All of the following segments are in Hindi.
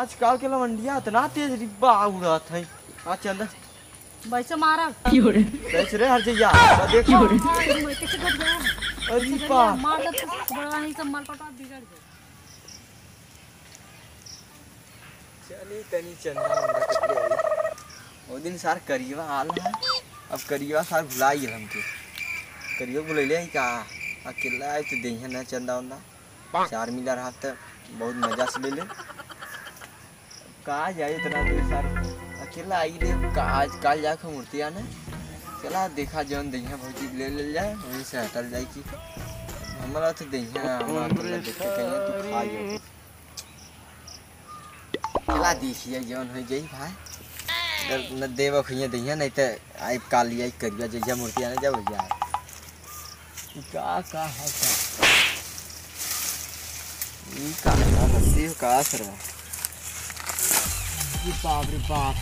आजकल के लवंडिया इतना तेज रिब्बा उड़त है आ चंदा वैसे मारा। कैसे रे हर जइया देखो। कैसे कर गया अरे बा मार दे तो बड़ा ही सब माल पटा बिगड़ गया। चली तनी चंदा ओ दिन सार करिवा आल है। अब करिवा सार भुलाई गेल हमके। करियो बुलैले है का अकेला आए तो देहिया ना चंदा उंदा चार मिला रहा तो बहुत मज़ा से ले ले। कहा जाए इतना दूर सार अकेला आई ले आज काल जाके मूर्ति आने चला देखा जौन दहिया भौजी ले ले जाए वहीं से हटल जाए की हमारा तो तू जाओ केला देखिए जौन हो जाई भाई न- देव खुइया दहिया नहीं तो आई काली आई करिया जैसा मूर्ति आने हो जाए का का है का का का है ये बाप। रे बाप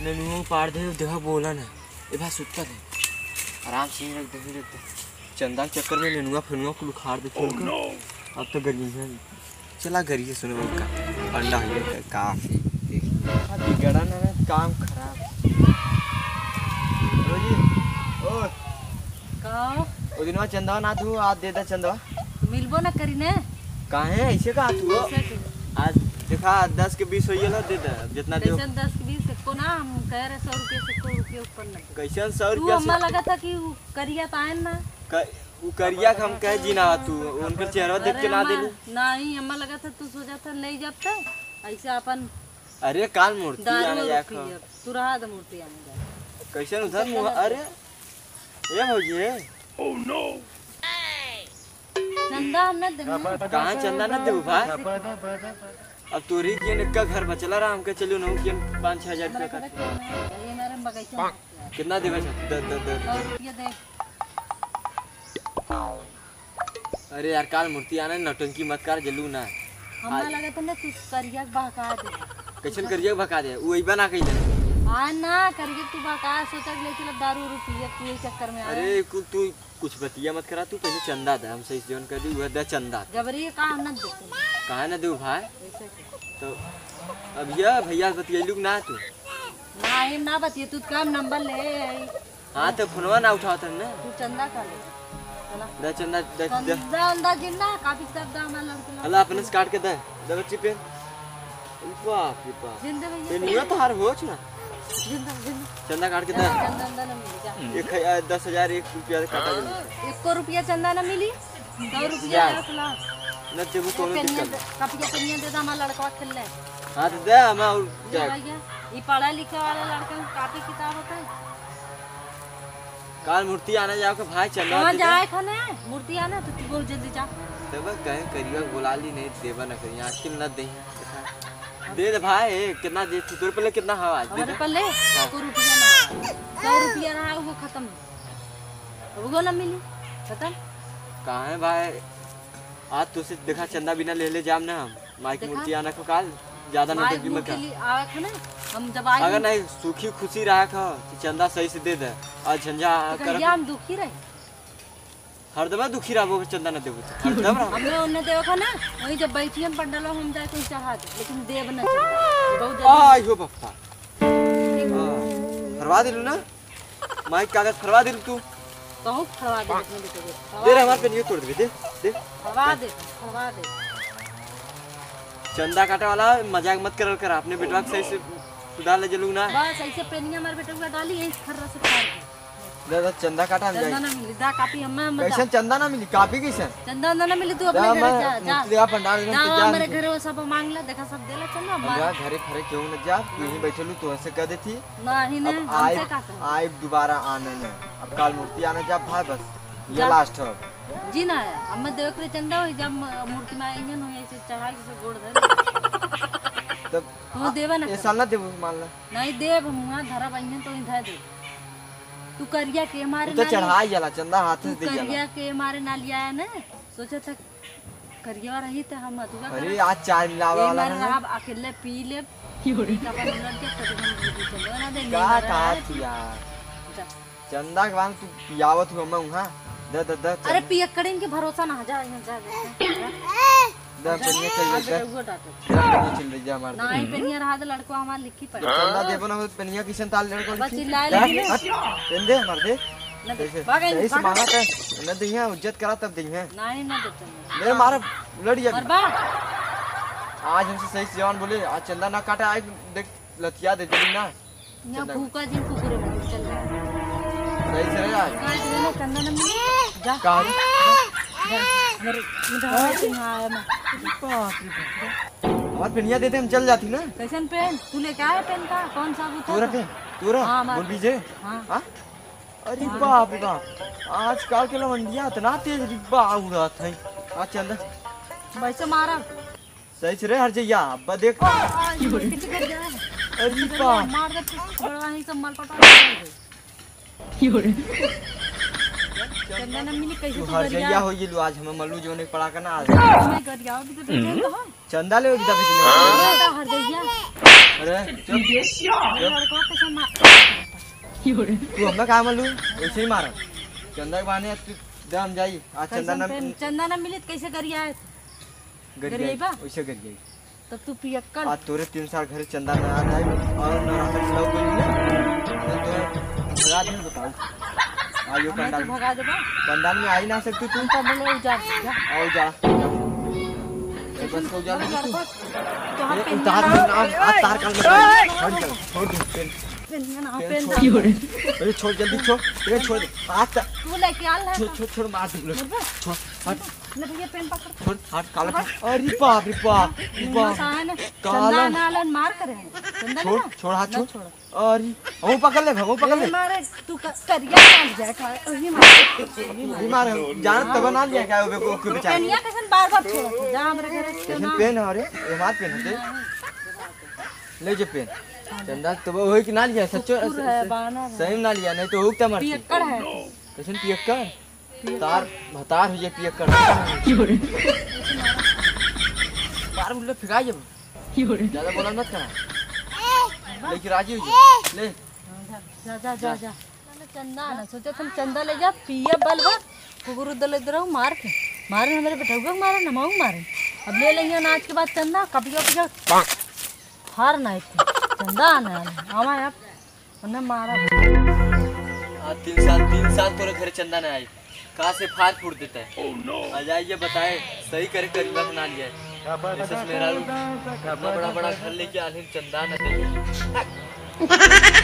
ननुओ पार दे देखा बोला ना ये भाई सुत्ता है आराम से रख दे रख दे। चंदा के चक्कर में ननुआ फनुआ को उखाड़ दे छोड़ अब तो गर्मी है। चला गरिए सुनो उनका। अंडा है काफ़ी बिगड़ा ना ना काम खराब। रोजी ओ का ओ दिनवा चंदवा ना तू आज दे दे चंदवा मिलबो ना करी ने। काहे ऐसे कहा तू? आज देखा दस के बीस होइए ना दे दे जितना दे कैसे दस के बीस को ना हम कह रहे सौ रुपये से सौ रुपये ऊपर नहीं कैसे सौ तू रुपया हमें लगा था कि करिया तो आए ना उ करिया के हम कहे जीना तू उनकर चेहरा देख के ना देलू नहीं हमें लगा था तू सोचा था नहीं जब तक ऐसे अपन अरे काल मूर्ति आने जा तू रहा दे मूर्ति आने जा कैसे उधर मुँह अरे ये भौजी चंदा हम नहीं देंगे कहाँ चंदा ना देबू भाई अब तोरी के का घर बचला रहा हमके चलो नौ के पाँच छह हज़ार रुपया का ये मेरे बगीचा। में कितना देवे छ द द द सौ रुपये अरे यार काल मूर्ति आने नौटंकी मत कर जलू ना। हमरा लगा था ना तू करिया बहका दे। कैसन करिया बहका दे वो बना कही आ ना करिए तू बहका सोचा कि ले दारू उरू पिए चक्कर में अरे तू कुछ बतिया मत करा तू पहले चंदा दे हम सही जोन कर दी वह दे चंदा जबरी का न देते कहा ना दे भाई? तो अब यह भैया बतियलू ना तू। ना ही ना बतिए तू काम नंबर ले हाँ तो फोनवा ना उठाता ना। तू चंदा कर ले। दे चंदा दे दे। चंदा जिन्ना काफ़ी किताब दा हमारा लड़के हला अपने से काट के दे दे बच्ची पे। बाप रे बाप। जिंदे भैया तो हार हो ना चंदा काट के दे चंदा अंदा न मिली जा। एक है- दस हज़ार एक रुपया काटा एक को रुपया चंदा न मिली? सौ रुपया न देबू कोनो दिक्कत? दे- काफ़ी दे दा हमारा लड़का खेल ले। हाँ तो दे हम और जा। ये पढ़ा लिखा वाला लड़का को काफ़ी किताब होता है। काल मूर्ति आने जाओ के भाई दे दे। जाए खाने मूर्ति आना तो तू जल्दी जा। देबा कहे करिया बोला ली नहीं देबा न करिया आखिर न दे। दे दे भाई कितना दे तू तोरे पहले कितना हवा दे दे पल्ले सौ रुपया ना। सौ रुपया रहा वो खत्म। वो ना मिली खत्म। कहाँ है भाई? आज तो से देखा चंदा बिना ले ले जाम ना हम। माइक देखा? मूर्ति आना को काल ज़्यादा माइक नौटंकी मत हम जब आए अगर नहीं सुखी खुशी रहा खा तो चंदा सही से दे दे। और झंझा तो कर। हम दुखी रहे। हरदम दुखी रहो चंदा न देबो तो। हरदम रहो। हमने उन्हें देव खाना वही जब बैठी हम पंडाल हम जाए कहीं चढ़ा लेकिन देव न बहुत आई हो पप्पा फरवा दिलू ना। माइक कागज़ फरवा दिलू तू। कहूँ फड़वा दे अपने बेटे को दे। रे हमारे पे नहीं तोड़ दे दे दे। फड़वा दे फड़वा दे। चंदा काटे वाला मज़ाक मत कर कर। अपने बेटवा के सही से सुधार ले जलू ना बस ऐसे पेनिया हमारे बेटे को डाली यही खर्रा से फाड़ दे दे दे चंदा काटा चंदा ना मिली दा कापी हमें हम कैसे चंदा ना मिली कापी कैसे? चंदा ना मिली तू अपने घर जा जा। पंडाल जा जा। वहाँ मेरे घर वो सब मांग ले देखा सब देला चंदा हम जा घरे फरे क्यों न जा तू ही बैठलू तू से कह देती। नहीं ने आए हमसे का आए दोबारा आने में। अब काल मूर्ति आने जा भाई बस ये लास्ट है। जी ना है हम देख रहे चंदा हुई जब मूर्ति में आएँगे ना ऐसे चढ़ाई से गोड़ धर तब तू देवा ना ये साल ना देबो मान ला। नहीं देव हम वहाँ धरा बहिन तो इधर दे तू करिया के मारे तो ना चढ़ाई जाला चंदा हाथ से दे जाला। करिया के मारे ना लिया है ना सोचा था करिया रही तो हम अधूरा अरे आज चाय मिलावा वाला मारे है रहा अकेले पी ले। का थी चंदा के बाद तू पियावत हुआ मैं वहाँ दे दे दे अरे पियक्कड़िन के भरोसा ना जा जा जा, जा पेनिया चल आज जा पेनिया चल रही जा मार ना पेनिया रहा तो लड़को हमार लिखी पड़े। चंदा देबो ना पेनिया किशन ताल लड़को बस चिल्लाए जा, पेन दे मार दे। मांगा न दिया इज़्ज़त करा तब नहीं ना देते मेरे मारा लड़ जा। आज हमसे सही जवान बोले आज चंदा ना काटा आज देख लतिया दे जल्दी ना। भूखा कुकुरे में चल सही से रह आज। ना। जा। कहा और पेनिया देते हम चल जाती ना कैसन पेन? तू लेके आया पेन का? कौन सा तू बूता? रखे तू रह हाँ। बोल बीजे हाँ। हाँ? अरे बाप रे बाप। आजकल के लवंडिया इतना तेज रिब्बा उड़ात है आज चंदा वैसे मारा। सही से रह हर जइया अब्बा देख जा अरे बाप। मार दे बड़ा ही सब माल पटा चंदा ना कैसे तू गरिया। हो गेलू आज हमें मल्लू जोने पड़ा के ना आज। मैं गरिया भी तो देखे तो चंदा ले उधर पिछले तो हर अरे चुप। लड़को कैसे मार। तू हमें कहा मल्लू? ऐसे ही मारा। चंदा के बहाने तू दे हम जाई। आज चंदा ना चंदा ना मिली तो कैसे गरिया है? गर गरियाई बा? गई वैसे गर गई तब तू पियक्कड़ आज तोरे तीन साल घर चंदा ना आ जाए और ना रात खिलाओ कोई ना? तो भगा दे बताओ मैं पंडाल तो भगा देबा पंडाल में आई ना सकती तू तब बोले उजाड़ जा। आओ जा। बस को जा ले तू तो दे ना आज तार में छोड़ दे। छोड़ दे पेन पेन ना पेन पेन छोड़ अरे छोड़ जल्दी छोड़ ये छोड़ दे तू लेके आल छोड़ छोड़ छोड़ मार दे छोड़ हट ले भैया पेन पकड़ छोड़ हट काला अरे बाप रे बाप बाप काला। नालन मार करे छोड़ छोड़ हाथ छोड़ छोड़ अरे हम पकड़ ले हम पकड़ ले मारे तू करिया मार जाए खा वही मार जान तब ना लिया क्या को को बेचारे पेनिया कैसन बार बार छोड़ जा हमरे घरे से कैसन ना पेन अरे ये मार पेन ले जे पेन चंदा तब होई कि ना लिया? सच्चो सही ना लिया नहीं तो हुक मर पियक्कड़ है। कैसन पियक्कर तार भतार हो जाए पियक्कर बार मुल्ले फिका जब ज़्यादा बोला मत करा लेकिन राज़ी हो ले। जा जा जा जा। चंदा ना सोचे तुम चंदा ले जा पिया बल कुकुर दल इधर मार के। मारे हमारे बेटा मारे ना माऊ मारे। अब ले लेंगे आज के बाद चंदा कपिया पिया हार ना इतनी चंदा आवा आप उन्हें मारा। तीन साल तीन साल तोरे घर चंदा ना आई। कहाँ से फाड़ फूट देता है? आ जाइए बताए सही करे करीबा बना लिया है। मेरा बड़ा बड़ा घर लेके आने चंदा न